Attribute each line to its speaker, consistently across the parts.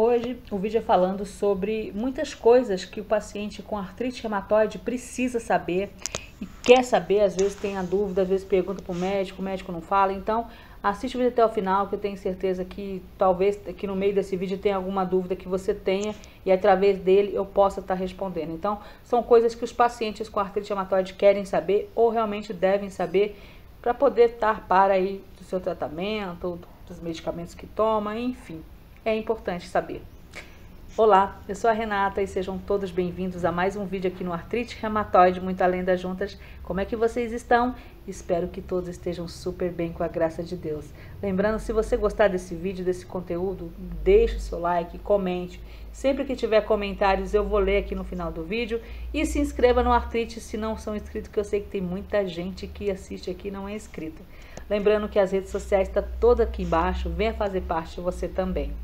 Speaker 1: Hoje o vídeo é falando sobre muitas coisas que o paciente com artrite reumatoide precisa saber e quer saber, às vezes tem a dúvida, às vezes pergunta para o médico, o médico não fala. Então, assiste o vídeo até o final, que eu tenho certeza que talvez aqui no meio desse vídeo tenha alguma dúvida que você tenha e através dele eu possa estar respondendo. Então, são coisas que os pacientes com artrite reumatoide querem saber ou realmente devem saber para poder estar para aí do seu tratamento, dos medicamentos que toma, enfim é importante saber. Olá, eu sou a Renata e sejam todos bem-vindos a mais um vídeo aqui no Artrite Reumatoide Muito Além das Juntas. Como é que vocês estão? Espero que todos estejam super bem com a graça de Deus. Lembrando, se você gostar desse vídeo, desse conteúdo, deixe o seu like, comente. Sempre que tiver comentários eu vou ler aqui no final do vídeo. E se inscreva no Artrite se não são inscritos, que eu sei que tem muita gente que assiste aqui e não é inscrita. Lembrando que as redes sociais estão tá todas aqui embaixo, venha fazer parte você também.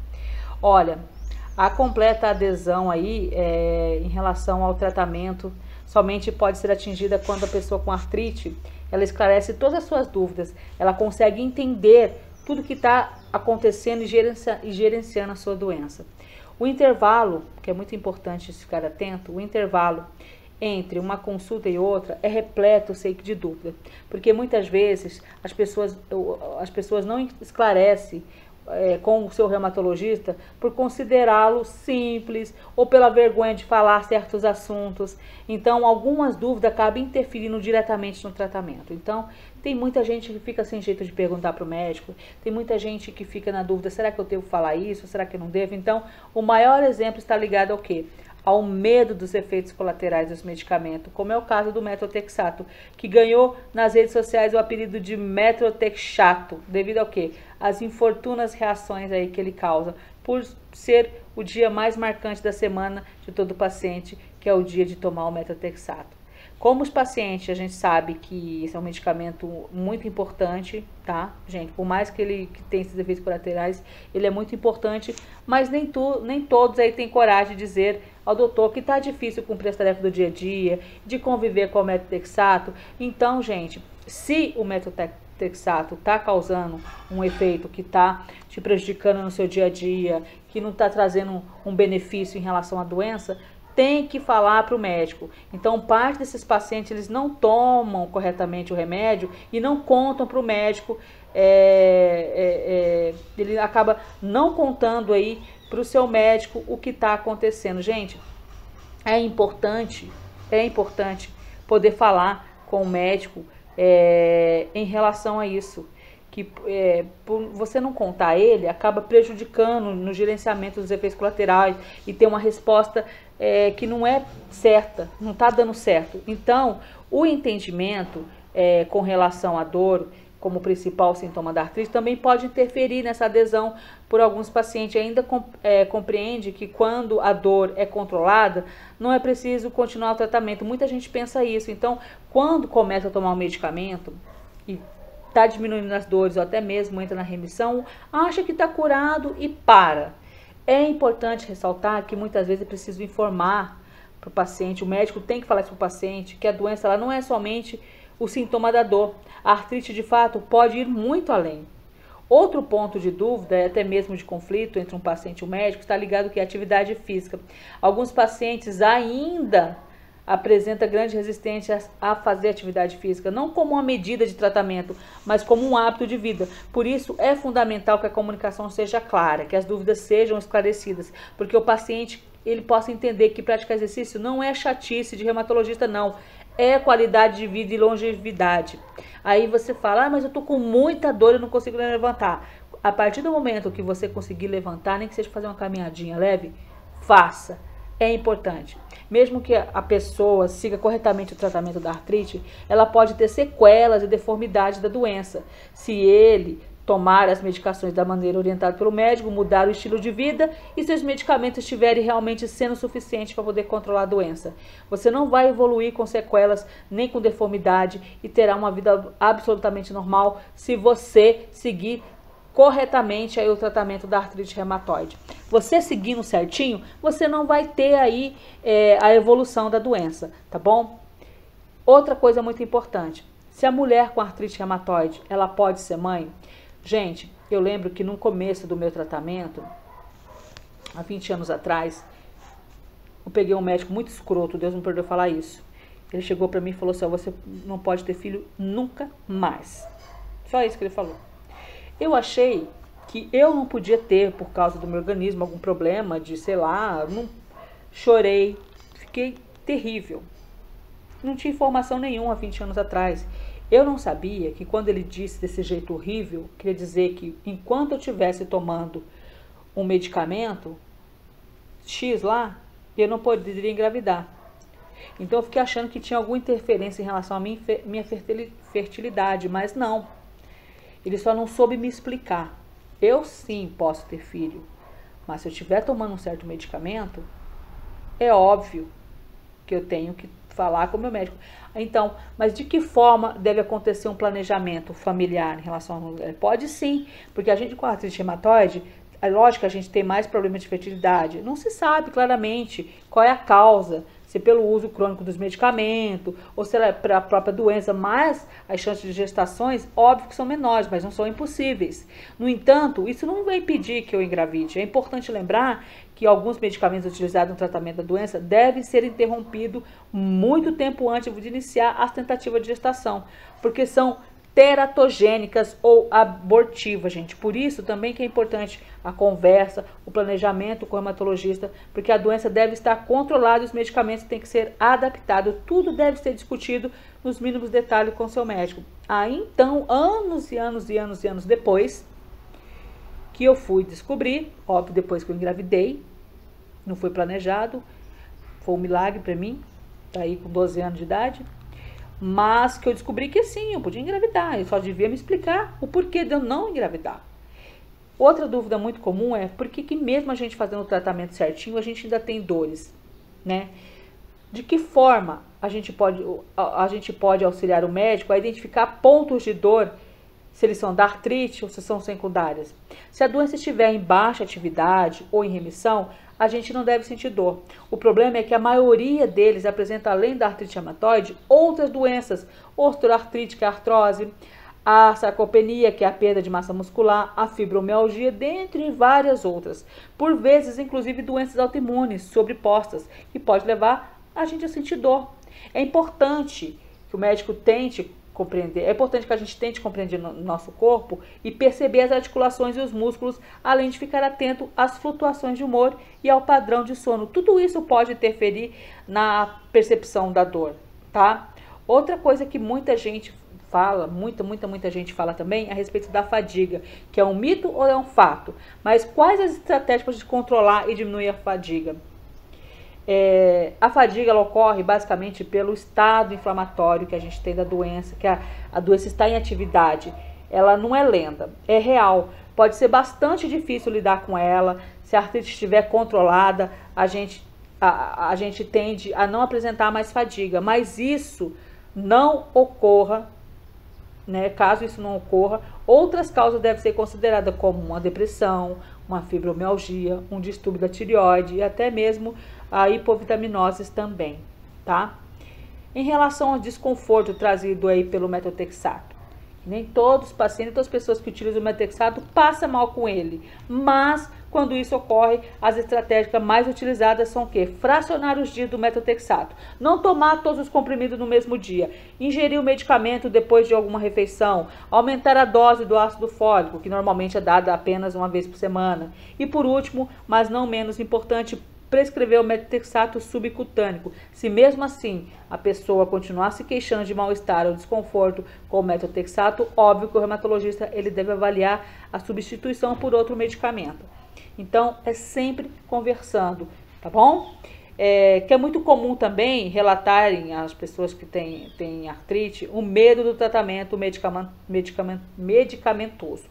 Speaker 1: Olha, a completa adesão aí é, em relação ao tratamento. Somente pode ser atingida quando a pessoa com artrite ela esclarece todas as suas dúvidas, ela consegue entender tudo que está acontecendo e, gerencia, e gerenciando a sua doença. O intervalo, que é muito importante ficar atento, o intervalo entre uma consulta e outra é repleto, sei que de dúvida, porque muitas vezes as pessoas, as pessoas não esclarecem é, com o seu reumatologista por considerá-lo simples ou pela vergonha de falar certos assuntos. Então, algumas dúvidas acabam interferindo diretamente no tratamento. Então, tem muita gente que fica sem jeito de perguntar para o médico, tem muita gente que fica na dúvida: será que eu devo falar isso? Será que eu não devo? Então, o maior exemplo está ligado ao quê? Ao medo dos efeitos colaterais dos medicamentos, como é o caso do metrotexato, que ganhou nas redes sociais o apelido de metrotexato, devido ao quê? As infortunas reações aí que ele causa, por ser o dia mais marcante da semana de todo paciente, que é o dia de tomar o metrotexato. Como os pacientes, a gente sabe que esse é um medicamento muito importante, tá? Gente, por mais que ele que tenha esses efeitos colaterais, ele é muito importante, mas nem, tu, nem todos aí têm coragem de dizer ao doutor que tá difícil cumprir as tarefas do dia a dia, de conviver com o metotrexato. Então, gente, se o metotrexato está causando um efeito que está te prejudicando no seu dia a dia, que não está trazendo um benefício em relação à doença, tem que falar para o médico. Então, parte desses pacientes eles não tomam corretamente o remédio e não contam para o médico. É, é, é, ele acaba não contando aí para o seu médico o que está acontecendo. Gente, é importante, é importante poder falar com o médico é, em relação a isso que é, por você não contar ele, acaba prejudicando no gerenciamento dos efeitos colaterais e ter uma resposta é, que não é certa, não está dando certo. Então, o entendimento é, com relação à dor como principal sintoma da artrite também pode interferir nessa adesão por alguns pacientes. Ainda é, compreende que quando a dor é controlada, não é preciso continuar o tratamento. Muita gente pensa isso. Então, quando começa a tomar o medicamento e está diminuindo as dores ou até mesmo entra na remissão, acha que está curado e para. É importante ressaltar que muitas vezes é preciso informar para o paciente, o médico tem que falar isso para o paciente, que a doença ela não é somente o sintoma da dor. A artrite, de fato, pode ir muito além. Outro ponto de dúvida, até mesmo de conflito entre um paciente e o um médico, está ligado que a atividade física. Alguns pacientes ainda apresenta grande resistência a fazer atividade física, não como uma medida de tratamento, mas como um hábito de vida. Por isso, é fundamental que a comunicação seja clara, que as dúvidas sejam esclarecidas, porque o paciente ele possa entender que praticar exercício não é chatice de reumatologista, não. É qualidade de vida e longevidade. Aí você fala, ah, mas eu tô com muita dor e não consigo levantar. A partir do momento que você conseguir levantar, nem que seja fazer uma caminhadinha leve, faça. É importante. Mesmo que a pessoa siga corretamente o tratamento da artrite, ela pode ter sequelas e deformidades da doença. Se ele tomar as medicações da maneira orientada pelo médico, mudar o estilo de vida e se os medicamentos estiverem realmente sendo suficientes para poder controlar a doença. Você não vai evoluir com sequelas nem com deformidade e terá uma vida absolutamente normal se você seguir corretamente aí o tratamento da artrite reumatoide. Você seguindo certinho, você não vai ter aí é, a evolução da doença, tá bom? Outra coisa muito importante, se a mulher com artrite reumatoide, ela pode ser mãe? Gente, eu lembro que no começo do meu tratamento, há 20 anos atrás, eu peguei um médico muito escroto, Deus me perdoe falar isso. Ele chegou para mim e falou assim: você não pode ter filho nunca mais. Só isso que ele falou. Eu achei que eu não podia ter por causa do meu organismo algum problema de, sei lá, não chorei, fiquei terrível. Não tinha informação nenhuma há 20 anos atrás. Eu não sabia que quando ele disse desse jeito horrível, queria dizer que enquanto eu estivesse tomando um medicamento X lá, eu não poderia engravidar. Então eu fiquei achando que tinha alguma interferência em relação à minha fertilidade, mas não. Ele só não soube me explicar. Eu sim posso ter filho, mas se eu estiver tomando um certo medicamento, é óbvio que eu tenho que falar com o meu médico. Então, mas de que forma deve acontecer um planejamento familiar em relação à mulher? Pode sim, porque a gente com artrite reumatoide, é lógico que a gente tem mais problemas de fertilidade. Não se sabe claramente qual é a causa se pelo uso crônico dos medicamentos, ou se é para a própria doença, mas as chances de gestações, óbvio que são menores, mas não são impossíveis. No entanto, isso não vai impedir que eu engravide. É importante lembrar que alguns medicamentos utilizados no tratamento da doença devem ser interrompidos muito tempo antes de iniciar as tentativas de gestação, porque são teratogênicas ou abortivas, gente. Por isso também que é importante a conversa, o planejamento com o hematologista, porque a doença deve estar controlada os medicamentos têm que ser adaptados. Tudo deve ser discutido nos mínimos detalhes com seu médico. Aí então, anos e anos e anos e anos depois, que eu fui descobrir, óbvio, depois que eu engravidei, não foi planejado, foi um milagre para mim, tá aí com 12 anos de idade mas que eu descobri que sim, eu podia engravidar, eu só devia me explicar o porquê de eu não engravidar. Outra dúvida muito comum é por que, que mesmo a gente fazendo o tratamento certinho, a gente ainda tem dores, né? De que forma a gente pode, a, a gente pode auxiliar o médico a identificar pontos de dor, se eles são da artrite ou se são secundárias? Se a doença estiver em baixa atividade ou em remissão, a gente não deve sentir dor. O problema é que a maioria deles apresenta, além da artrite reumatoide, outras doenças, osteoartrite, que é a artrose, a sarcopenia, que é a perda de massa muscular, a fibromialgia, dentre várias outras. Por vezes, inclusive, doenças autoimunes sobrepostas, que pode levar a gente a sentir dor. É importante que o médico tente compreender. É importante que a gente tente compreender no nosso corpo e perceber as articulações e os músculos, além de ficar atento às flutuações de humor e ao padrão de sono. Tudo isso pode interferir na percepção da dor, tá? Outra coisa que muita gente fala, muita, muita, muita gente fala também a respeito da fadiga, que é um mito ou é um fato. Mas quais as estratégias para controlar e diminuir a fadiga? É, a fadiga ocorre basicamente pelo estado inflamatório que a gente tem da doença, que a, a doença está em atividade. Ela não é lenda, é real. Pode ser bastante difícil lidar com ela. Se a artrite estiver controlada, a gente, a, a gente tende a não apresentar mais fadiga. Mas isso não ocorra, né? Caso isso não ocorra, outras causas devem ser consideradas como uma depressão, uma fibromialgia, um distúrbio da tireoide e até mesmo a hipovitaminoses também, tá? Em relação ao desconforto trazido aí pelo metotrexato, nem todos os pacientes, todas as pessoas que utilizam o metotrexato passam mal com ele, mas quando isso ocorre, as estratégias mais utilizadas são o quê? Fracionar os dias do metotrexato. Não tomar todos os comprimidos no mesmo dia. Ingerir o medicamento depois de alguma refeição. Aumentar a dose do ácido fólico, que normalmente é dada apenas uma vez por semana. E por último, mas não menos importante, prescrever o metotrexato subcutâneo. Se mesmo assim a pessoa continuar se queixando de mal-estar ou desconforto com o metotrexato, óbvio que o reumatologista ele deve avaliar a substituição por outro medicamento. Então, é sempre conversando, tá bom? É, que é muito comum também relatarem as pessoas que têm, têm artrite o medo do tratamento medicament, medicament, medicamentoso.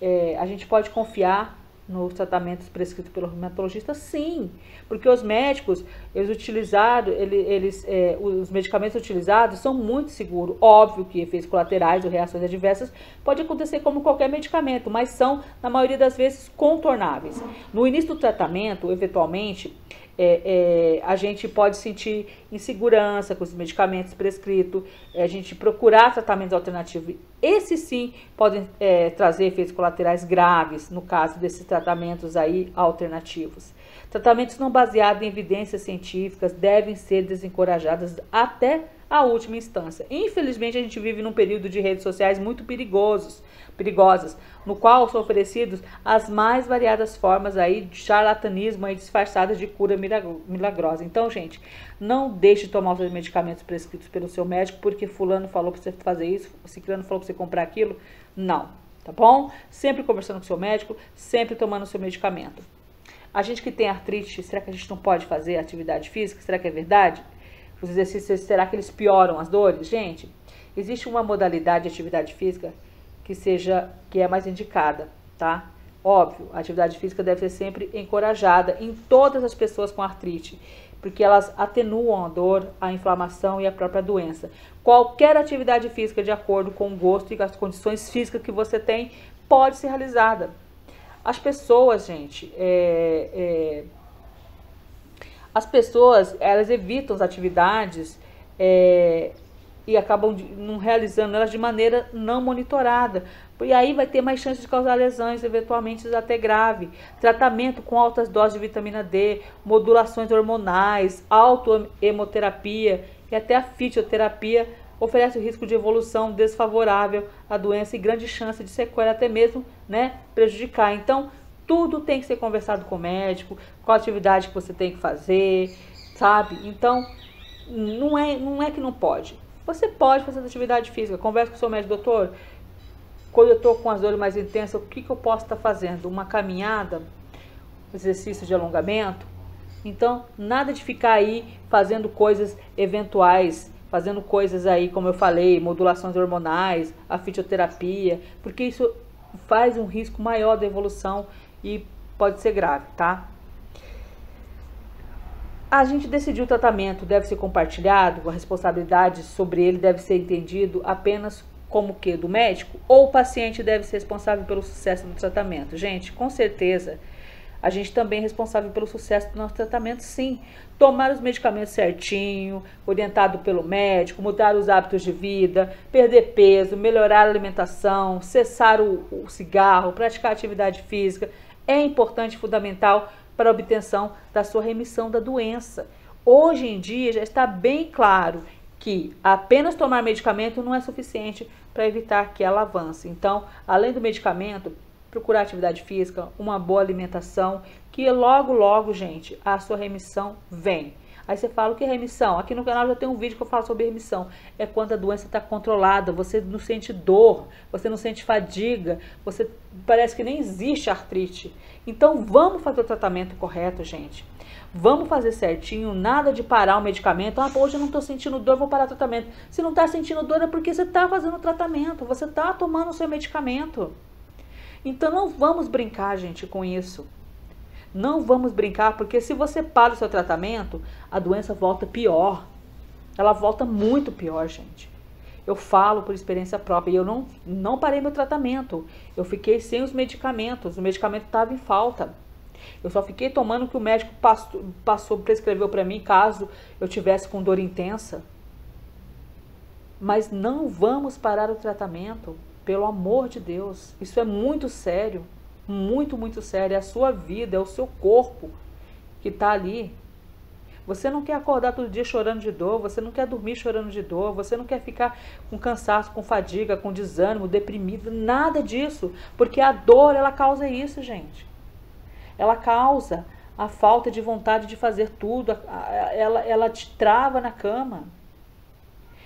Speaker 1: É, a gente pode confiar nos tratamentos prescritos pelo reumatologista? Sim, porque os médicos, eles utilizaram, eles, é, os medicamentos utilizados são muito seguros. Óbvio que efeitos colaterais ou reações adversas pode acontecer como qualquer medicamento, mas são, na maioria das vezes, contornáveis. No início do tratamento, eventualmente, é, é, a gente pode sentir insegurança com os medicamentos prescritos, é, a gente procurar tratamentos alternativos esses sim podem é, trazer efeitos colaterais graves no caso desses tratamentos aí alternativos. Tratamentos não baseados em evidências científicas devem ser desencorajados até a última instância. Infelizmente, a gente vive num período de redes sociais muito perigosos, perigosas, no qual são oferecidos as mais variadas formas aí de charlatanismo aí disfarçadas de cura milagrosa. Então, gente, não deixe de tomar os medicamentos prescritos pelo seu médico porque fulano falou para você fazer isso, ciclano falou para você comprar aquilo. Não, tá bom? Sempre conversando com seu médico, sempre tomando o seu medicamento. A gente que tem artrite, será que a gente não pode fazer atividade física? Será que é verdade? Os exercícios, será que eles pioram as dores? Gente, existe uma modalidade de atividade física que seja que é mais indicada, tá? Óbvio, a atividade física deve ser sempre encorajada em todas as pessoas com artrite, porque elas atenuam a dor, a inflamação e a própria doença. Qualquer atividade física de acordo com o gosto e as condições físicas que você tem pode ser realizada. As pessoas, gente, é, é, as pessoas, elas evitam as atividades é, e acabam não realizando elas de maneira não monitorada. E aí vai ter mais chance de causar lesões, eventualmente até grave. Tratamento com altas doses de vitamina D, modulações hormonais, autohemoterapia e até a fitoterapia oferece o risco de evolução desfavorável à doença e grande chance de sequela, até mesmo né, prejudicar. Então, tudo tem que ser conversado com o médico, qual atividade que você tem que fazer, sabe? Então, não é, não é que não pode. Você pode fazer atividade física. Converse com o seu médico, doutor. Quando eu estou com as dores mais intensas, o que, que eu posso estar tá fazendo? Uma caminhada? Exercício de alongamento? Então, nada de ficar aí fazendo coisas eventuais, fazendo coisas aí, como eu falei, modulações hormonais, a fitoterapia, porque isso faz um risco maior da evolução e pode ser grave, tá? A gente decidiu o tratamento deve ser compartilhado, a responsabilidade sobre ele deve ser entendido apenas como que do médico ou o paciente deve ser responsável pelo sucesso do tratamento. Gente, com certeza, a gente também é responsável pelo sucesso do nosso tratamento, sim. Tomar os medicamentos certinho, orientado pelo médico, mudar os hábitos de vida, perder peso, melhorar a alimentação, cessar o, o cigarro, praticar atividade física é importante fundamental para a obtenção da sua remissão da doença. Hoje em dia já está bem claro que apenas tomar medicamento não é suficiente para evitar que ela avance. Então, além do medicamento, procurar atividade física, uma boa alimentação, que logo, logo, gente, a sua remissão vem. Aí você fala o que é remissão? Aqui no canal já tem um vídeo que eu falo sobre remissão. É quando a doença está controlada, você não sente dor, você não sente fadiga, você parece que nem existe artrite. Então vamos fazer o tratamento correto, gente. Vamos fazer certinho, nada de parar o medicamento. Ah, hoje eu não estou sentindo dor, vou parar o tratamento. Se não está sentindo dor é porque você está fazendo o tratamento, você está tomando o seu medicamento. Então não vamos brincar, gente, com isso. Não vamos brincar, porque se você para o seu tratamento, a doença volta pior. Ela volta muito pior, gente. Eu falo por experiência própria e eu não, não parei meu tratamento. Eu fiquei sem os medicamentos, o medicamento estava em falta. Eu só fiquei tomando o que o médico passou, passou prescreveu para mim caso eu tivesse com dor intensa. Mas não vamos parar o tratamento, pelo amor de Deus. Isso é muito sério muito, muito séria. É a sua vida, é o seu corpo que está ali. Você não quer acordar todo dia chorando de dor, você não quer dormir chorando de dor, você não quer ficar com cansaço, com fadiga, com desânimo, deprimido, nada disso, porque a dor ela causa isso, gente. Ela causa a falta de vontade de fazer tudo, ela, ela te trava na cama.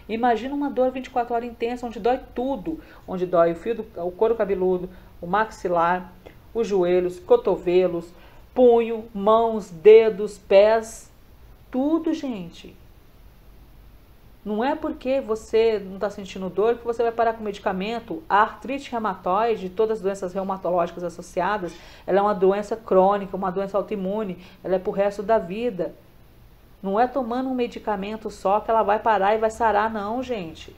Speaker 1: Imagina uma dor 24 horas intensa, onde dói tudo, onde dói o fio do o couro cabeludo, o maxilar, os joelhos, cotovelos, punho, mãos, dedos, pés, tudo, gente. Não é porque você não está sentindo dor que você vai parar com medicamento. A artrite reumatoide, todas as doenças reumatológicas associadas, ela é uma doença crônica, uma doença autoimune, ela é para o resto da vida. Não é tomando um medicamento só que ela vai parar e vai sarar, não, gente.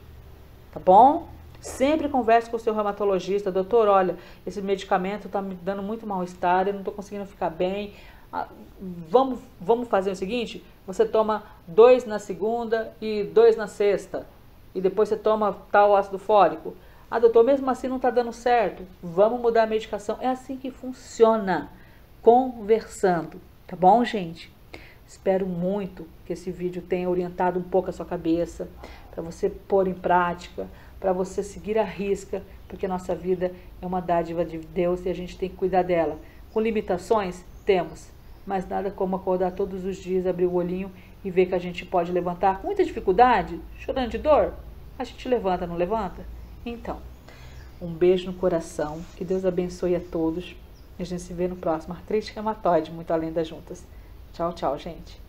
Speaker 1: Tá bom? Sempre converse com o seu reumatologista, doutor, olha, esse medicamento está me dando muito mal-estar, eu não estou conseguindo ficar bem. Ah, vamos, vamos fazer o seguinte: você toma dois na segunda e dois na sexta, e depois você toma tal ácido fólico. Ah, doutor, mesmo assim não está dando certo. Vamos mudar a medicação. É assim que funciona. Conversando. Tá bom, gente? Espero muito que esse vídeo tenha orientado um pouco a sua cabeça, para você pôr em prática, para você seguir a risca, porque a nossa vida é uma dádiva de Deus e a gente tem que cuidar dela. Com limitações? Temos, mas nada como acordar todos os dias, abrir o olhinho e ver que a gente pode levantar com muita dificuldade, chorando de dor. A gente levanta, não levanta? Então, um beijo no coração, que Deus abençoe a todos. A gente se vê no próximo Artrite Reumatoide, muito além das juntas. Tchau, tchau, gente.